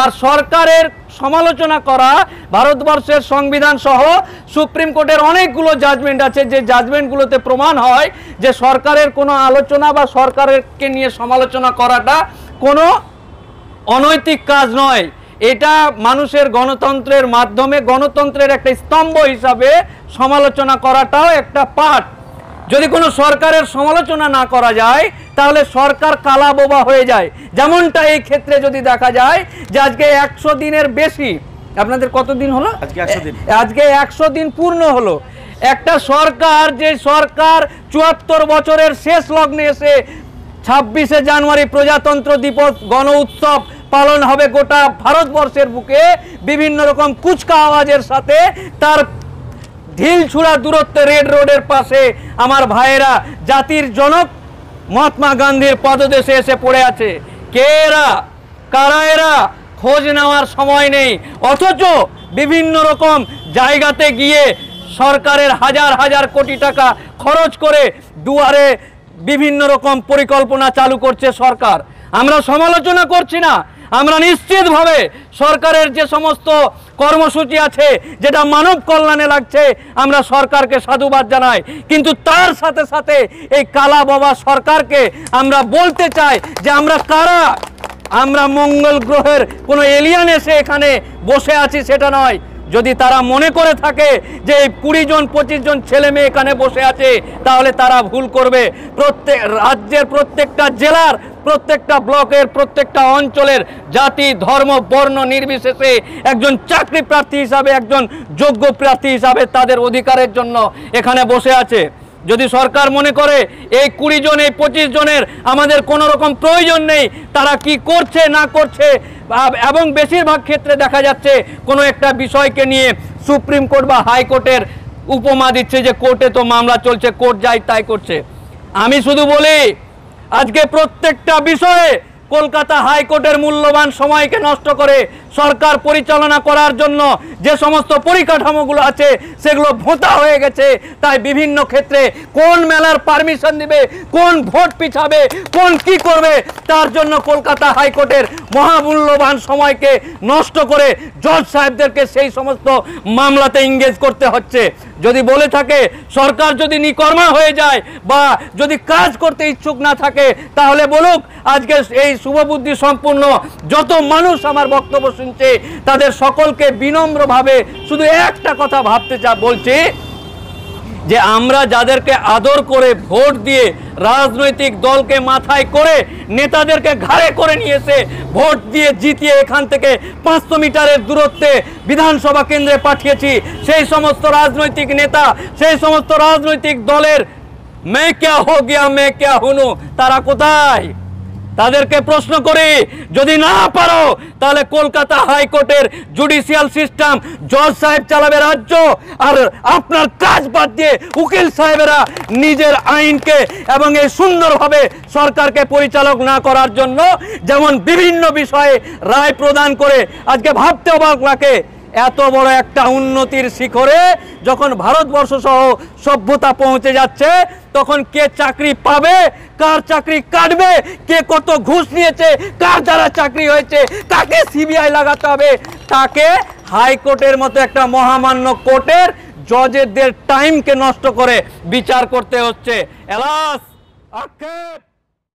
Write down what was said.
আর সরকারের সমালোচনা করা, ভারতবর্ষের সংবিধান সহ সুপ্রিম কোর্টের অনেকগুলো জাজমেন্ট আছে। যে জাজমেন্টগুলোতে প্রমাণ হয় যে সরকারের কোনো আলোচনা বা সরকারকে নিয়ে সমালোচনা করাটা কোনো অনৈতিক কাজ নয়। এটা মানুষের গণতন্ত্রের মাধ্যমে গণতন্ত্রের একটা স্তম্ভ হিসাবে সমালোচনা করাটাও একটা পাঠ যদি কোনো সরকারের সমালোচনা না করা যায় তাহলে সরকার কালা বোবা হয়ে যায়। যেমনটা এই ক্ষেত্রে যদি দেখা যায় যে আজকে একশো দিনের বেশি আপনাদের কতদিন হলো? আজকে 100 দিন। আজকে একশো দিন পূর্ণ হলো। একটা সরকার যে সরকার চুয়াত্তর বছরের শেষ লগ্নে এসে ছাব্বিশে জানুয়ারি প্রজাতন্ত্র দিবস গণ উৎসব পালন হবে গোটা ভারতবর্ষের বুকে বিভিন্ন রকম কুচকা আওয়াজের সাথে তার ঢিল ছুড়া দূরত্বে রেড রোডের পাশে আমার ভাইয়েরা, জাতির জনক মহাত্মা গান্ধীর পদদেশে এসে পড়ে আছে। কে এরা? কারা এরা? খোঁজ নেওয়ার সময় নেই। অথচ বিভিন্ন রকম জায়গাতে গিয়ে সরকারের হাজার হাজার কোটি টাকা খরচ করে দুয়ারে বিভিন্ন রকম পরিকল্পনা চালু করছে সরকার। আমরা সমালোচনা করছি না। আমরা নিশ্চিতভাবে সরকারের যে সমস্ত কর্মসূচি আছে, যেটা মানব কল্যাণে লাগছে, আমরা সরকারকে সাধুবাদ জানাই। কিন্তু তার সাথে সাথে এই কালা বাবা সরকারকে আমরা বলতে চাই যে আমরা কারা? আমরা মঙ্গল গ্রহের কোনো এলিয়ান এসে এখানে বসে আছি সেটা নয়। যদি তারা মনে করে থাকে যে এই কুড়ি জন, পঁচিশ জন ছেলে মেয়ে এখানে বসে আছে, তাহলে তারা ভুল করবে। প্রত্যেক রাজ্যের প্রত্যেকটা জেলার, প্রত্যেকটা ব্লকের, প্রত্যেকটা অঞ্চলের জাতি, ধর্ম, বর্ণ নির্বিশেষে একজন চাকরি প্রার্থী হিসাবে, একজন যোগ্য প্রার্থী হিসাবে তাদের অধিকারের জন্য এখানে বসে আছে। যদি সরকার মনে করে এই কুড়ি জন, এই পঁচিশ জনের আমাদের কোনো রকম প্রয়োজন নেই, তারা কি করছে, না করছে এবং বেশিরভাগ ক্ষেত্রে দেখা যাচ্ছে কোনো একটা বিষয়কে নিয়ে সুপ্রিম কোর্ট বা হাইকোর্টের উপমা দিচ্ছে যে কোর্টে তো মামলা চলছে, কোর্ট যাই তাই করছে। আমি শুধু বলি, আজকে প্রত্যেকটা বিষয়ে কলকাতা হাইকোর্টের মূল্যবান সময়কে নষ্ট করে সরকার পরিচালনা করার জন্য যে সমস্ত পরিকাঠামোগুলো আছে, সেগুলো ভোঁতা হয়ে গেছে। তাই বিভিন্ন ক্ষেত্রে কোন মেলার পারমিশন দিবে, কোন ভোট পিছাবে, কোন কি করবে, তার জন্য কলকাতা হাইকোর্টের মহামূল্যবান সময়কে নষ্ট করে জজ সাহেবদেরকে সেই সমস্ত মামলাতে ইংগেজ করতে হচ্ছে। যদি বলে থাকে, সরকার যদি নিকর্মা হয়ে যায় বা যদি কাজ করতে ইচ্ছুক না থাকে, তাহলে বলুক, আজকে এই শুভবুদ্ধি সম্পূর্ণ যত মানুষ আমার বক্তব্য শুনছে, তাদের সকলকে বিনম্রভাবে শুধু একটা কথা ভাবতে চা বলছি, যে আমরা যাদেরকে আদর করে ভোট দিয়ে রাজনৈতিক দলকে মাথায় করে নেতাদেরকে ঘাড়ে করে নিয়েছে, ভোট দিয়ে জিতিয়ে এখান থেকে পাঁচশো মিটারের দূরত্বে বিধানসভা কেন্দ্রে পাঠিয়েছি। সেই সমস্ত রাজনৈতিক নেতা, সেই সমস্ত রাজনৈতিক দলের মে ক্যা হো গিয়া মে ক্যা হুনু, তারা কোথায়? তাদেরকে প্রশ্ন করি, যদি না পারো, তাহলে কলকাতা হাইকোর্টের জুডিশিয়াল সিস্টেম জজ সাহেব চালাবে রাজ্য, আর আপনার কাজ বাদ দিয়ে উকিল সাহেবেরা নিজের আইনকে এবং এই সুন্দরভাবে সরকারকে পরিচালক না করার জন্য যেমন বিভিন্ন বিষয়ে রায় প্রদান করে আজকে ভাবতে অবাক লাগে এত বড় একটা উন্নতির শিখরে যখন ভারতবর্ষ সহ সভ্যতা পৌঁছে যাচ্ছে, তখন কে চাকরি পাবে, কার চাকরি কাটবে, কে কত ঘুষ নিয়েছে, কার দ্বারা চাকরি হয়েছে, কাকে সিবিআই লাগাতে হবে, তাকে হাইকোর্টের মতো একটা মহামান্য কোর্টের জজেদের টাইমকে নষ্ট করে বিচার করতে হচ্ছে। এলাস, আক্ষেপ!